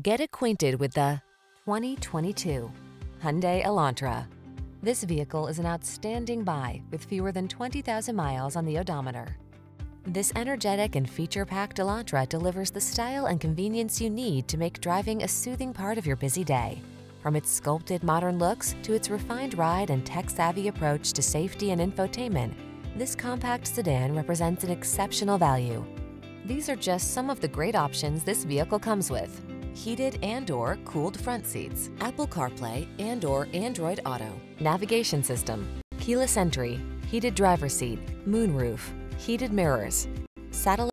Get acquainted with the 2022 Hyundai Elantra. This vehicle is an outstanding buy with fewer than 20,000 miles on the odometer. This energetic and feature-packed Elantra delivers the style and convenience you need to make driving a soothing part of your busy day. From its sculpted modern looks to its refined ride and tech-savvy approach to safety and infotainment, this compact sedan represents an exceptional value. These are just some of the great options this vehicle comes with. Heated and or cooled front seats, Apple CarPlay and or Android Auto, navigation system, keyless entry, heated driver seat, moonroof, heated mirrors, satellite